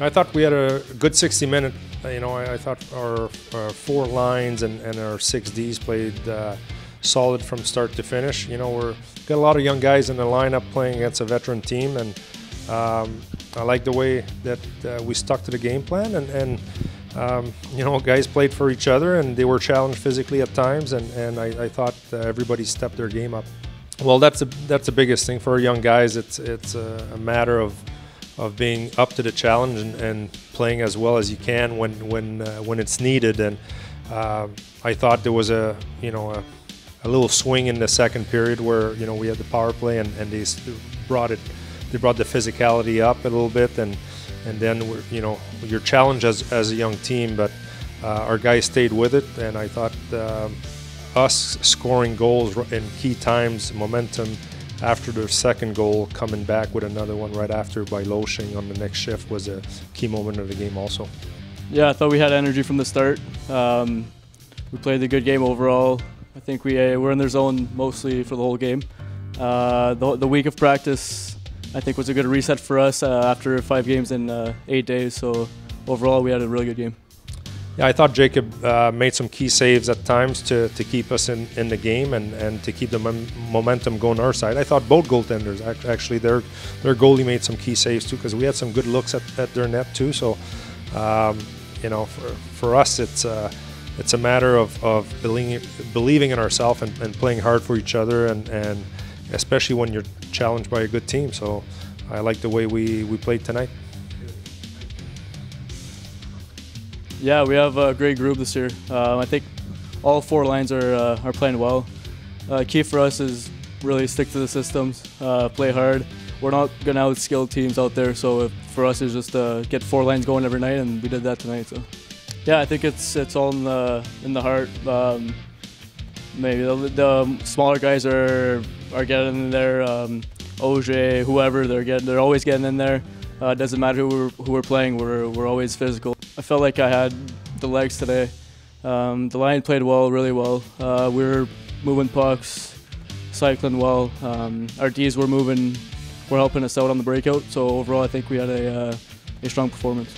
I thought we had a good 60 minute. You know, I, I thought our, our, four lines and, and, our six Ds played uh, solid from start to finish. You know, we're got a lot of young guys in the lineup playing against a veteran team, and um, I like the way that uh, we stuck to the game plan. And, and um, you know, guys played for each other, and they were challenged physically at times. And, and I, I thought uh, everybody stepped their game up. Well, that's a, that's the biggest thing for young guys. It's it's a, a matter of of being up to the challenge and, and, playing as well as you can when when uh, when it's needed. And uh, I thought there was a you know a, a, little swing in the second period where you know we had the power play and, and they brought it they brought the physicality up a little bit and and then we're, you know you're challenged as, as a young team, but uh, our guys stayed with it, and I thought um, us scoring goals in key times, momentum after the second goal, coming back with another one right after by Loshing on the next shift was a key moment of the game also. Yeah, I thought we had energy from the start. Um, we played a good game overall. I think we uh, were in their zone mostly for the whole game. Uh, the, the, week of practice, I think, was a good reset for us uh, after five games in uh, eight days. So overall, we had a really good game. Yeah, I thought Jacob uh, made some key saves at times to, to keep us in, in the game and, and to keep the mom- momentum going our side. I thought both goaltenders actually their their goalie made some key saves too because we had some good looks at, at their net too. So, um, you know, for, for us it's uh, it's a matter of, of believing believing in ourselves and, and playing hard for each other and, and especially when you're challenged by a good team. So, I like the way we, we played tonight. Yeah, we have a great group this year. Um, I think all four lines are uh, are playing well. Uh, key for us is really stick to the systems, uh, play hard. We're not gonna outskill teams out there, so for us it's just uh, get four lines going every night, and we did that tonight. So, yeah, I think it's it's all in the in the heart. Um, maybe the, the, smaller guys are are getting in there. Um, OJ, whoever, they're getting, they're always getting in there. Uh, it doesn't matter who we're, who we're playing, we're, we're always physical. I felt like I had the legs today. Um, the line played well, really well. Uh, we were moving pucks, cycling well. Um, our Ds were moving, were helping us out on the breakout. So overall, I think we had a, uh, a strong performance.